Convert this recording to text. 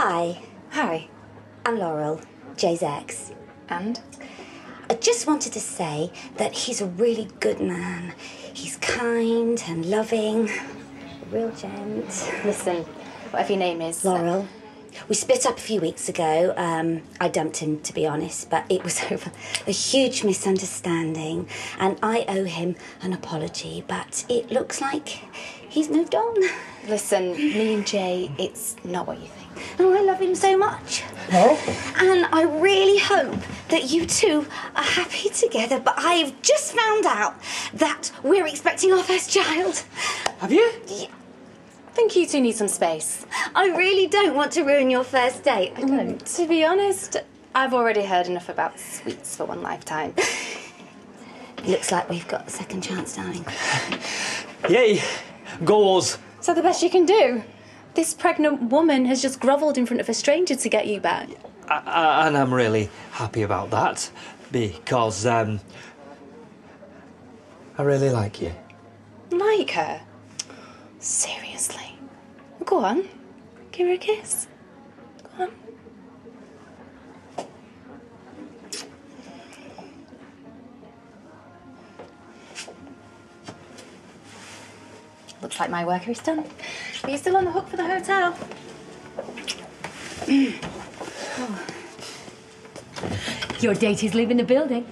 Hi, Hi. I'm Laurel, Jai's ex. And? I just wanted to say that he's a really good man. He's kind and loving, a real gent. Listen, whatever your name is. Uh, Laurel. We split up a few weeks ago. Um, I dumped him, to be honest, but it was over a huge misunderstanding, and I owe him an apology. But it looks like he's moved on. Listen, me and Jai, it's not what you think. Oh, I love him so much. And I really hope that you two are happy together. But I've just found out that we're expecting our first child. Have you? I think you two need some space. I really don't want to ruin your first date. I don't. To be honest, I've already heard enough about sweets for one lifetime. Looks like we've got a second chance, darling. Yay! Go So the best you can do? This pregnant woman has just grovelled in front of a stranger to get you back. I, I, and I'm really happy about that because um, I really like you. Like her? Seriously? Go on. Give her a kiss. Go on. Looks like my work is done. Are you still on the hook for the hotel? Your date is leaving the building.